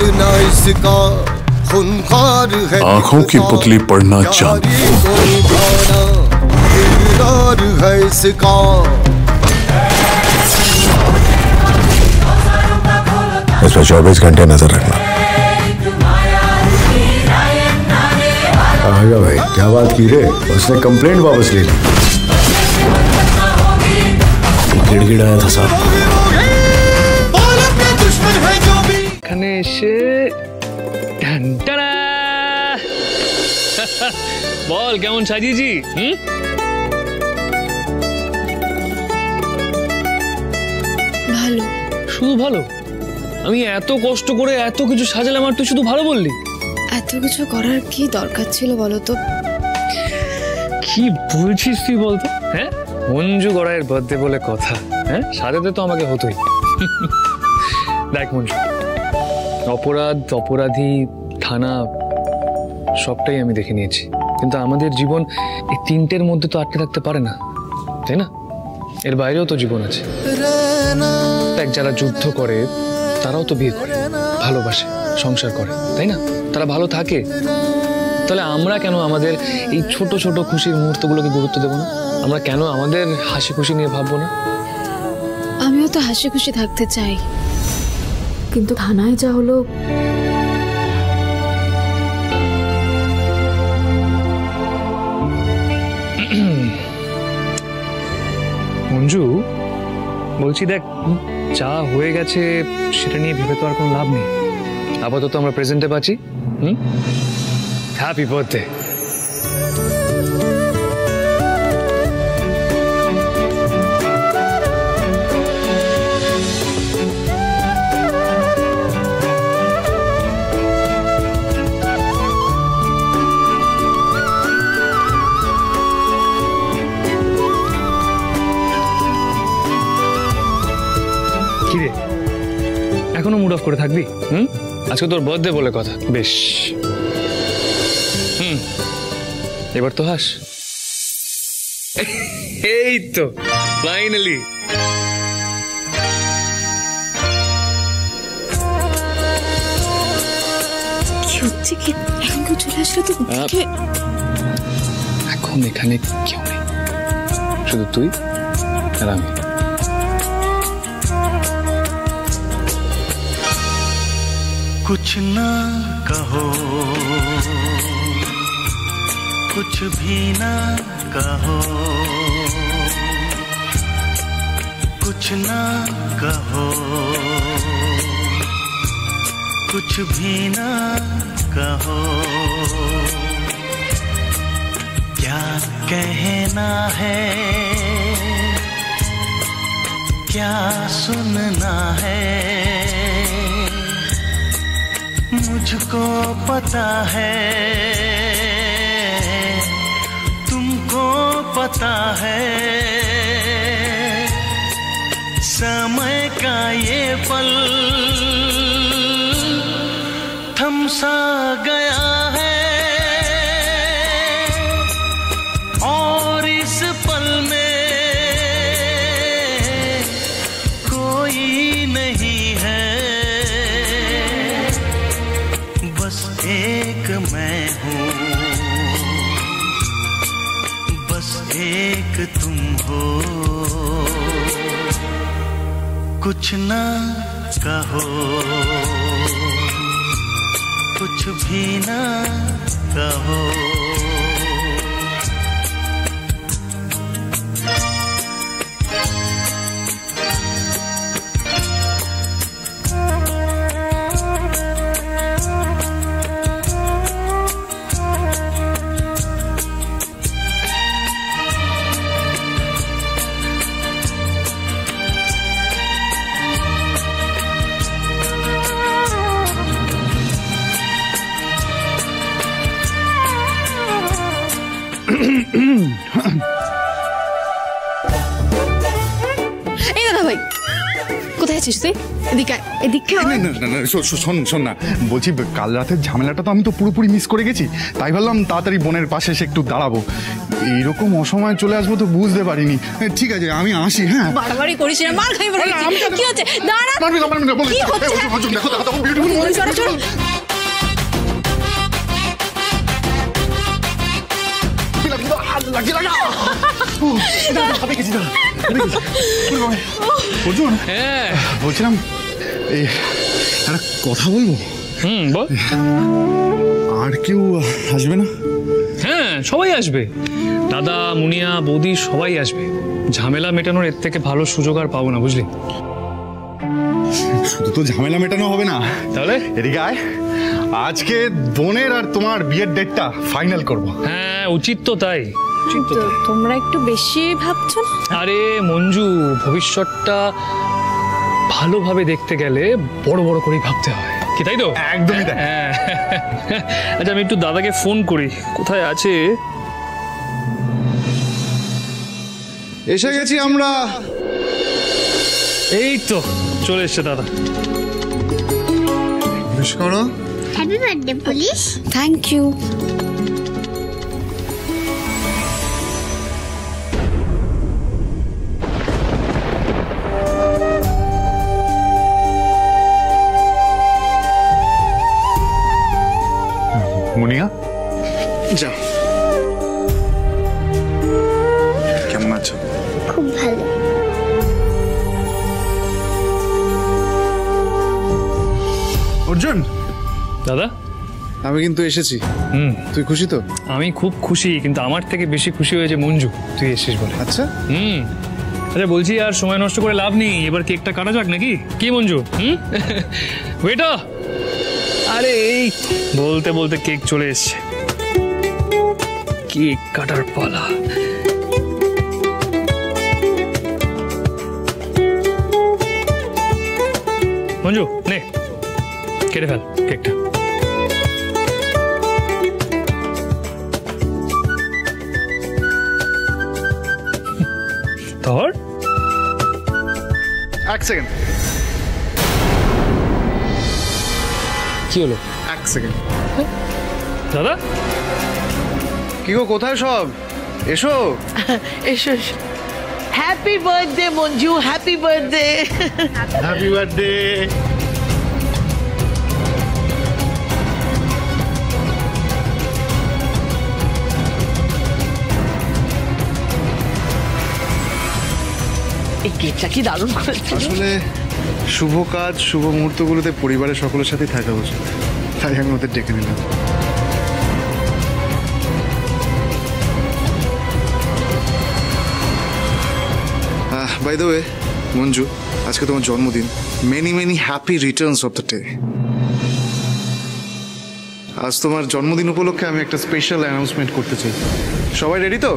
पढ़ना इसका खूंखार है आँखों की पुतली पढ़ना को है। इसका। इसमें चौबीस घंटे नज़र रखना। आगा भाई क्या बात की रे? उसने कंप्लेंट वापस ले ली। गिड़गिड़ाया था साहब। এখানে এসে বল কেমন সাজিয়েছি? হুম? ভালো। শুধু ভালো? আমি এত কষ্ট করে এত কিছু সাজালাম আর তুই শুধু ভালো বললি? এত কিছু করার কি দরকার ছিল বলো তো? কি বলছিস তুই বলতো? হ্যাঁ? মঞ্জু গড়াইয়ের বার্থডে বলে কথা। হ্যাঁ? সাজাতে তো আমাকে হতোই। দেখ মঞ্জু অপরাধ, অপরাধী, থানা, সবটাই আমি দেখে নিয়েছি। কিন্তু আমাদের জীবন এই তিনটের মধ্যে তো আটকে থাকতে পারে না, তাই না? এর বাইরেও তো জীবন আছে। দেখ, যারা যুদ্ধ করে, তারাও তো বিয়ে করে, ভালোবাসে, সংসার করে, তাই না? তারা ভালো থাকে। তাহলে আমরা কেন আমাদের এই ছোট ছোট খুশির মুহূর্তগুলোকে গুরুত্ব দেবো না? আমরা কেন আমাদের হাসি খুশি নিয়ে ভাববো না? আমিও তো হাসি খুশি থাকতে চাই। কিন্তু থানায় যা হলো। মঞ্জু, বলছি দেখ, যা হয়ে গেছে সেটা নিয়ে ভেবে তো আর কোনো লাভ নেই। আপাতত আমরা প্রেজেন্টে পাচ্ছি হুম? হ্যাপি বার্থডে অফ করে থাকবি? হুম? আজকে তোর বার্থডে বলে কথা। বেশ। হুম। এবার তো হাস। এই তো ফাইনালি হচ্ছে কি এখন কেউ চলে আসলে তো এখন এখানে কেউ নেই। শুধু তুই আর আমি। कुछ ना कहो। कुछ भी ना कहो। कुछ ना कहो। कुछ भी ना कहो। क्या कहना है? क्या सुनना है? मुझको पता है। तुमको पता है। समय का ये पल थम सा गया कुछ ना कहो। कुछ भी ना कहो। ভাই কোথায় আছিস তুই এদিকে এদিকে না, না, না, না, শো- শো- শোন শোন না বলছি কাল রাতের ঝামেলাটা তো আমি তো পুরোপুরি মিস করে গেছি তাই ভাবলাম তাড়াতাড়ি বোনের পাশে এসে একটু দাঁড়াবো এইরকম অসময়ে চলে আসব তো বুঝতে পারিনি এ, ঠিক আছে আমি আসি হ্যাঁ বাড়াবাড়ি করিস না মার খাই বলে কি হচ্ছে দাঁড়া মারবি না মারবি না বলে কি হচ্ছে? এই, অর্জুন, অর্জুন, দেখো দেখো দেখো বিউটিফুল ওই চলো, চলো। লাগিয়ে লাগা অর্জুন? হ্যাঁ। বলছিলাম এই একটা কথা বলব? হুম বল। আর কেউ আসবে না? হ্যাঁ সবাই আসবে। দাদা মুনিয়া বৌদি সবাই আসবে। ঝামেলা মেটানোর এর থেকে ভালো সুযোগ আর পাবো না বুঝলি? শুধু তো ঝামেলা মেটানো হবে না। তাহলে? এদিকে আয়। আজকে বোনের আর তোমার বিয়ের ডেটটা ফাইনাল করব। হ্যাঁ উচিত তো তাই। তো তো তোমরা একটু বেশি ভাবছ আরে মঞ্জু ভবিষ্যৎটা ভালোভাবে দেখতে গেলে বড় বড় করেই ভাবতে হয়। কি তাই তো? একদমই তাই। হ্যাঁ আচ্ছা আমি একটু দাদাকে ফোন করি। কোথায় আছে? এসে গেছি আমরা। এই তো চলে এসছে দাদা। বেশ করো। Happy birthday police thank you আমি কিন্তু এসেছি। হুম। তুই খুশি তো? আমি খুব খুশি কিন্তু আমার থেকে বেশি খুশি হয়েছে মঞ্জু। তুই এসেছিস বলে। আচ্ছা। হুম। আচ্ছা বলছি আর সময় নষ্ট করে লাভ নেই। এবার কেকটা কাটা যাক নাকি? কি মঞ্জু? হুম? ওয়েটা আরে এই বলতে বলতে কেক চলে এসছে। কেক কাটার পালা। মঞ্জু নে। কেটে ফেল কেকটা। ধর এক সেকেন্ড। কি হলো? এক সেকেন্ড। দাদা? কি গো কোথায় সব? এসো। এসো এসো। Happy birthday Manju happy birthday happy birthday কি দারুণ করেছে আসলে শুভ কাজ, শুভ মুহূর্তগুলোতে পরিবারের সকলের সাথেই থাকা উচিত। তাই আমি ওদের ডেকে নিলাম। বাই দ্য ওয়ে মঞ্জু, আজকে তোমার জন্মদিন। Many many happy returns of the day আজ তোমার জন্মদিন উপলক্ষে আমি একটা স্পেশাল অ্যানাউন্সমেন্ট করতে চাই। সবাই রেডি তো?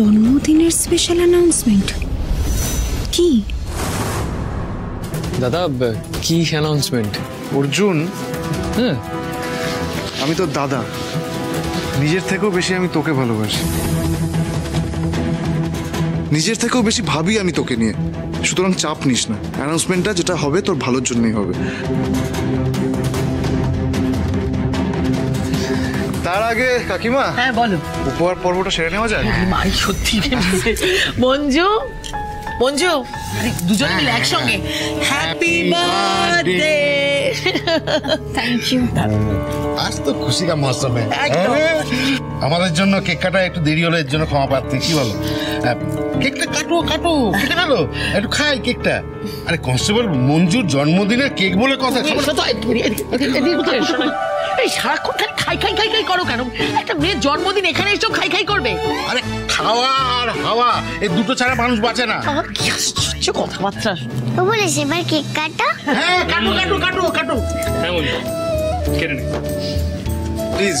জন্মদিনের স্পেশাল অ্যানাউন্সমেন্ট কি? দাদা কি অ্যানাউন্সমেন্ট অর্জুন? হ্যাঁ। আমি তো দাদা। নিজের থেকেও বেশি আমি তোকে ভালোবাসি। নিজের থেকেও বেশি ভাবি আমি তোকে নিয়ে। সুতরাং চাপ নিস না। অ্যানাউন্সমেন্টটা যেটা হবে তোর ভালোর জন্যই হবে। তার আগে কাকিমা? হ্যাঁ বলো। উপহার পর্বটা সেরে নেওয়া যায়? মাই সত্যি মঞ্জু মঞ্জু আরে দুজন মিলে একসঙ্গে। হ্যাপি বার্থডে থ্যাংক ইউ আজ তো খুশি কা মৌসুম। আমাদের জন্য কেক কাটা একটু দেরি হলো এর জন্য ক্ষমা প্রার্থী কি বলো? হ্যাঁ, কেকটা কাটো কাটো কেটে ফেলো। একটু খাই কেকটা। আরে কনস্টেবল মঞ্জুর জন্মদিনের কেক বলে কথা। এই সারাক্ষণ খালি খাই খাই খাই খাই করো কেন? একটা মেয়ের জন্মদিন এখানে এসেও খাই খাই করবে। আরে খাওয়া আর হাওয়া এই দুটো ছাড়া মানুষ বাঁচে না। আমার কি আশ্চর্য কথাবার্তা। ও বলেছে এবার কেক কাটা। হ্যাঁ কাটো কাটো কাটো কাটো। হ্যাঁ কেটে নে। Please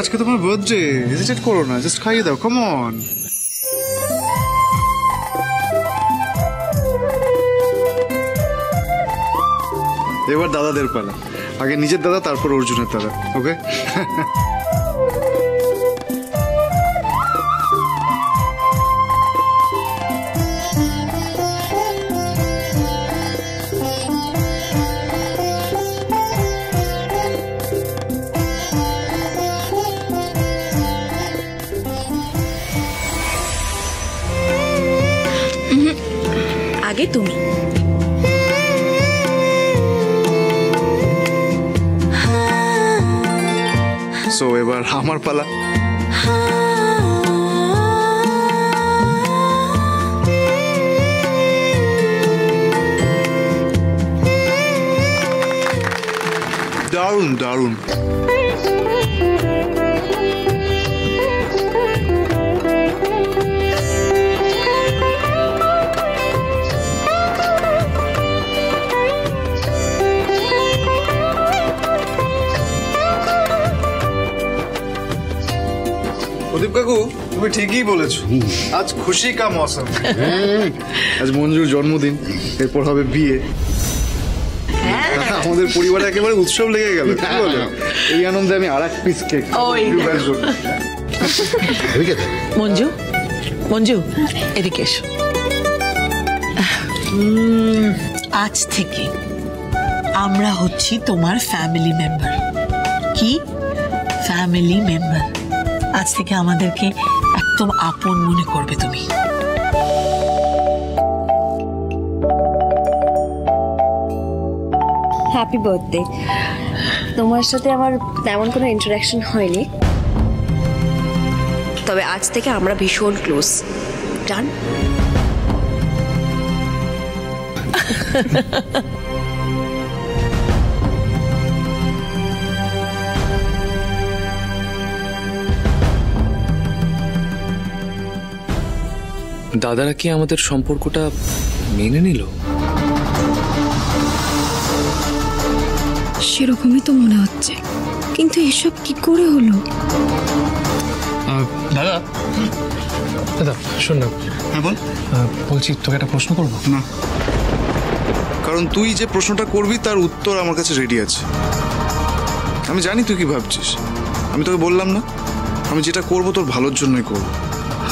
আজকে তোমার বার্থডে হেজিটেট করো না জাস্ট খাইয়ে দাও কাম অন এবার দাদাদের পালা। আগে নিজের দাদা, তারপর অর্জুনের দাদা ওকে আগে তুমি। সো এবার আমার পালা। দারুণ দারুণ। প্রদীপ কাকু তুমি ঠিকই বলেছ। আজ খুশি কা মৌসুম। আজ মঞ্জুর জন্মদিন এরপর হবে বিয়ে। আমাদের পরিবারে একেবারে উৎসব লেগে গেল কি বলো? এই আনন্দে আমি আর এক পিস কেক মঞ্জু মঞ্জু এদিকে এসো। উম, আজ থেকে আমরা হচ্ছি তোমার ফ্যামিলি মেম্বার কি? ফ্যামিলি মেম্বার আজ থেকে আমাদেরকে একদম আপন মনে করবে তুমি। হ্যাপি বার্থডে তোমার সাথে আমার তেমন কোনো ইন্টারাকশন হয়নি। তবে আজ থেকে আমরা ভীষণ ক্লোজ ডান দাদারা কি আমাদের সম্পর্কটা মেনে নিল? সেরকমই তো মনে হচ্ছে। কিন্তু এসব কি করে হলো? দাদা। দাদা শোন না। হ্যাঁ বল। বলছি তোকে একটা প্রশ্ন করব? না। কারণ তুই যে প্রশ্নটা করবি তার উত্তর আমার কাছে রেডি আছে। আমি জানি তুই কি ভাবছিস। আমি তোকে বললাম না। আমি যেটা করব তোর ভালোর জন্যই করব।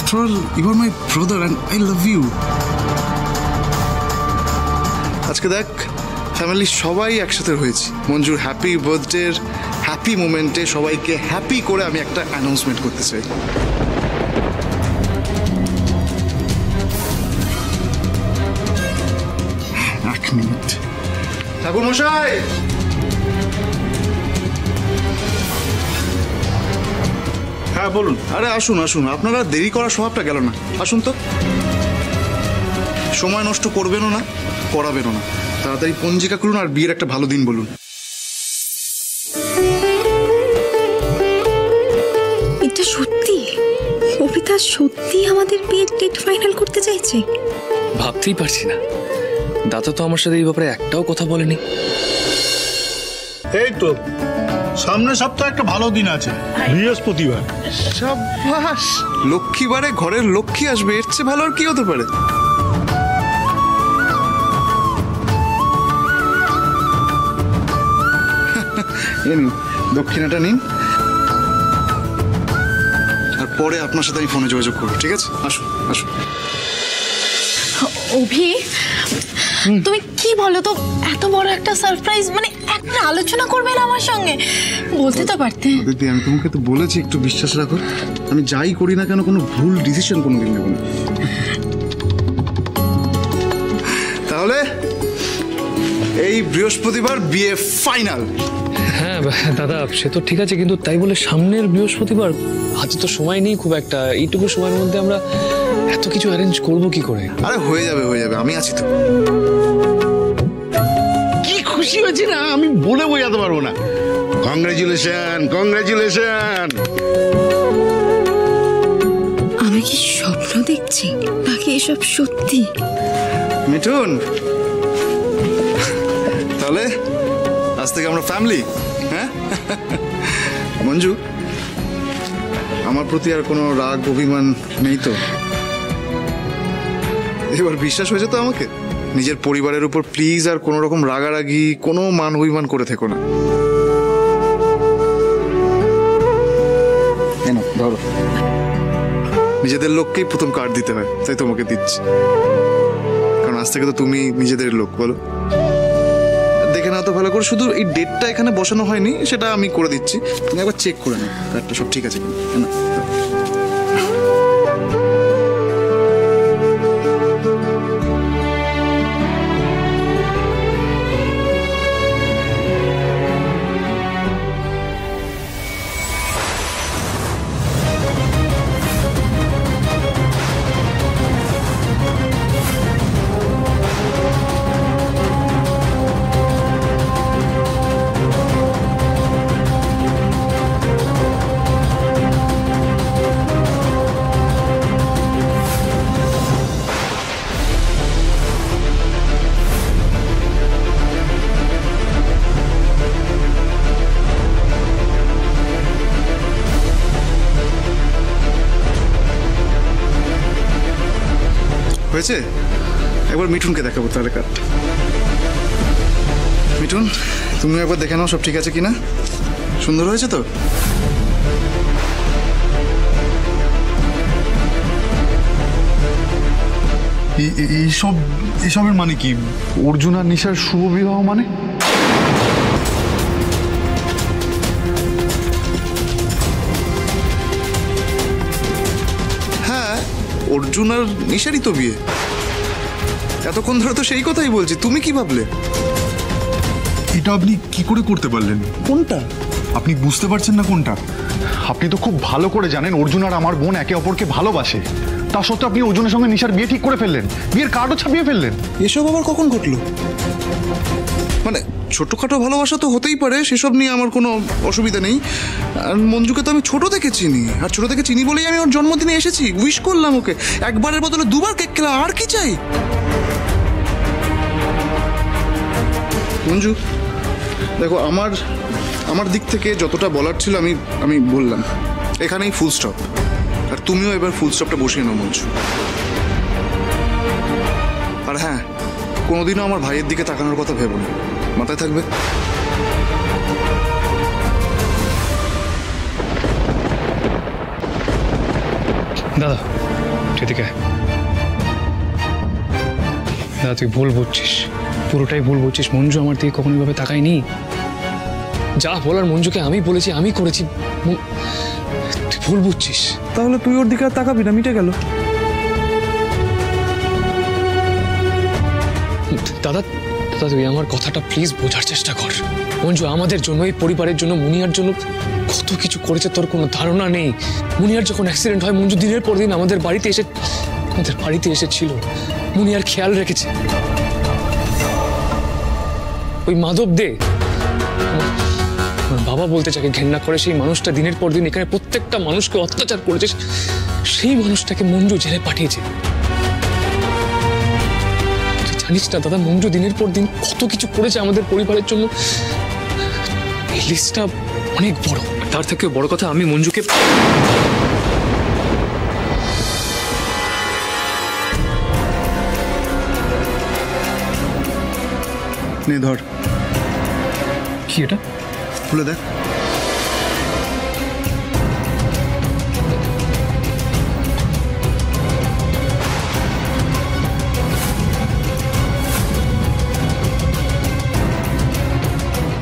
After all you are my brother and I love you আজকে দেখ ফ্যামিলির সবাই একসাথে হয়েছি মঞ্জুর হ্যাপি বার্থডের হ্যাপি মোমেন্টে সবাইকে হ্যাপি করে আমি একটা অ্যানাউন্সমেন্ট করতে চাই। এক মিনিট। ঠাকুর মশাই হ্যাঁ বলুন। আরে আসুন আসুন। আপনারা দেরি করার স্বভাবটা গেল না। আসুন তো। সময় নষ্ট করবেনও না করাবেনও না। তাড়াতাড়ি পঞ্জিকা করুন আর বিয়ের একটা ভালো দিন বলুন। এটা সত্যি? কবিতা সত্যি আমাদের বিয়ের ডেট ফাইনাল করতে চাইছে? ভাবতেই পারছি না। দাদা তো আমার সাথে এই ব্যাপারে একটাও কথা বলেনি। এই তো সামনে সপ্তাহে একটা ভালো দিন আছে। বৃহস্পতিবার। সাবাস লক্ষ্মীবারে ঘরের লক্ষ্মী আসবে এর চেয়ে ভালো আর কি হতে পারে? নিন দক্ষিণাটা নিন। আর পরে আপনার সাথে আমি ফোনে যোগাযোগ করব ঠিক আছে? আসুন আসুন। অভি তুমি কি বলো তো এত বড় একটা সারপ্রাইজ মানে একটা আলোচনা করবে না আমার সঙ্গে। বলতে তো পারতে দিদি আমি তোমাকে তো বলেছি একটু বিশ্বাস রাখো। আমি যাই করি না কেন কোনো ভুল ডিসিশন কোনোদিন নেব না। তাহলে এই বৃহস্পতিবার বিয়ে ফাইনাল হ্যাঁ দাদা সে তো ঠিক আছে কিন্তু তাই বলে সামনের বৃহস্পতিবার হাতে তো সময় নেই খুব একটা। এইটুকু সময়ের মধ্যে আমরা এত কিছু অ্যারেঞ্জ করব কি করে? আরে হয়ে যাবে হয়ে যাবে আমি আছি তো। খুশি হয়েছি না আমি বলে বোঝাতে পারব না। কংগ্রেচুলেশন কংগ্রেচুলেশন আমি কি স্বপ্ন দেখছি নাকি এসব সত্যি? মিঠুন তাহলে আজ থেকে আমরা ফ্যামিলি হ্যাঁ? মঞ্জু আমার প্রতি আর কোনো রাগ অভিমান নেই তো? এবার বিশ্বাস হয়েছে তো আমাকে? নিজের পরিবারের উপর প্লিজ আর কোনো রকম রাগারাগি, কোনো মান অভিমান করে থেকো না। নিজেদের লোককেই প্রথম কার্ড দিতে হয়, তাই তোমাকে দিচ্ছি। কারণ আজ থেকে তো তুমি নিজেদের লোক, বলো। দেখে না তো ভালো করে, শুধু এই ডেটটা এখানে বসানো হয়নি, সেটা আমি করে দিচ্ছি। তুমি একবার চেক করে নাও কার্ডটা সব ঠিক আছে কিনা। মিঠুনকে দেখাবো তাহলে কার্ডটা মিঠুন তুমি একবার দেখে নাও সব ঠিক আছে কিনা। সুন্দর হয়েছে তো? এই- এই- এইসব এসবের মানে কি? অর্জুন আর নিশার শুভ বিবাহ মানে? হ্যাঁ অর্জুন আর নিশারই তো বিয়ে। এতক্ষণ ধরে তো সেই কথাই বলছি তুমি কি ভাবলে? এটা আপনি কি করে করতে পারলেন? কোনটা? আপনি বুঝতে পারছেন না কোনটা? আপনি তো খুব ভালো করে জানেন অর্জুন আর আমার বোন একে অপরকে ভালোবাসে। তা সত্ত্বেও আপনি অর্জুনের সঙ্গে নিশার বিয়ে ঠিক করে ফেললেন বিয়ের কার্ডও ছাপিয়ে ফেললেন। এসব আবার কখন ঘটলো? মানে ছোটখাটো ভালোবাসা তো হতেই পারে সেসব নিয়ে আমার কোনো অসুবিধা নেই। আর মঞ্জুকে তো আমি ছোট থেকে চিনি আর ছোট থেকে চিনি বলেই আমি ওর জন্মদিনে এসেছি উইশ করলাম ওকে। একবারের বদলে দুবার কেক খেলাম আর কি চাই? মঞ্জু দেখো আমার আমার দিক থেকে যতটা বলার ছিল আমি আমি বললাম। এখানেই ফুল স্টপ আর তুমিও এবার ফুল স্টপটা বসিয়ে নাও, মঞ্জু। আর হ্যাঁ কোনোদিনও আমার ভাইয়ের দিকে তাকানোর কথা ভেবো না। মাথায় থাকবে? দাদা ঠিক। দাদা, তুই ভুল বুঝছিস। পুরোটাই ভুল বুঝছিস মঞ্জু আমার দিকে কখনো এভাবে তাকায়নি? যা বলার মঞ্জুকে আমি বলেছি আমি করেছি। তুই ভুল বুঝছিস। তাহলে তুই ওর দিকে আর তাকাবি না মিটে গেল। দাদা দাদা তুই আমার কথাটা প্লিজ বোঝার চেষ্টা কর। মঞ্জু আমাদের জন্য এই পরিবারের জন্য মুনিয়ার জন্য কত কিছু করেছে তোর কোনো ধারণা নেই। মুনিয়ার যখন অ্যাক্সিডেন্ট হয় মঞ্জু দিনের পর দিন আমাদের বাড়িতে এসে আমাদের বাড়িতে এসেছিল। মুনিয়ার খেয়াল রেখেছে। ওই মাধব দে। আমার- বাবা বলতে যাকে ঘেন্না করে সেই মানুষটা দিনের পর দিন এখানে প্রত্যেকটা মানুষকে অত্যাচার করেছে সেই মানুষটাকে মঞ্জু জেলে পাঠিয়েছে। জানিস না দাদা মঞ্জু দিনের পর দিন কত কিছু করেছে আমাদের পরিবারের জন্য। এই লিস্টটা অনেক বড়। তার থেকে বড় কথা আমি মঞ্জুকে নে ধর কি এটা। খুলে দেখ।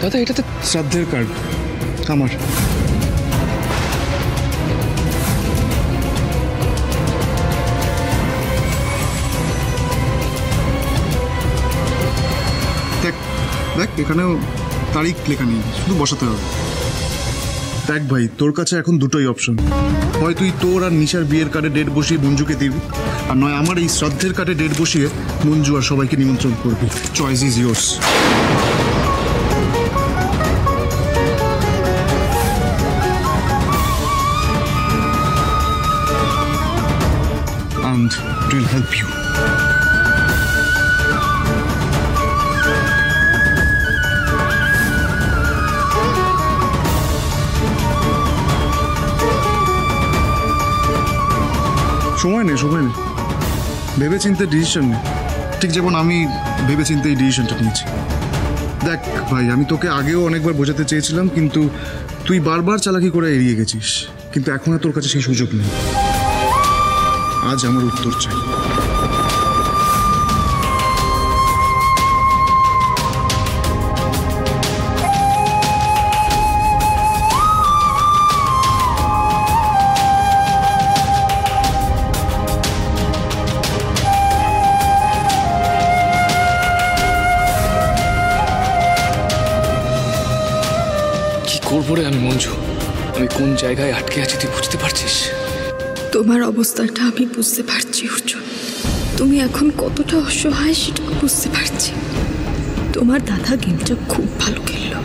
দাদা এটা তো শ্রাদ্ধের কার্ড। আমার। এখানেও তারিখ লেখা নেই শুধু বসাতে হবে। দেখ ভাই তোর কাছে এখন দুটোই অপশন হয় তুই তোর আর নিশার বিয়ের কার্ডে ডেট বসিয়ে মঞ্জুকে দিবি আর নয় আমার এই শ্রাদ্ধের কার্ডে ডেট বসিয়ে মঞ্জু আর সবাইকে নিমন্ত্রণ করবি। Choice is yours and it will help you. সময় নেই সময় নেই। ভেবে চিনতে ডিসিশন নেই। ঠিক যেমন আমি ভেবে চিনতে এই ডিসিশনটা নিয়েছি। দেখ ভাই, আমি তোকে আগেও অনেকবার বোঝাতে চেয়েছিলাম, কিন্তু তুই বারবার চালাকি করে এড়িয়ে গেছিস। কিন্তু এখন আর তোর কাছে সেই সুযোগ নেই। আজ আমার উত্তর চাই। জায়গায় আটকে আছি, তুই বুঝতে পারছিস? তোমার অবস্থাটা আমি বুঝতে পারছি, অর্জুন। তুমি এখন কতটা অসহায় সেটা বুঝতে পারছি। তোমার দাদা গেমটা খুব ভালো খেললো।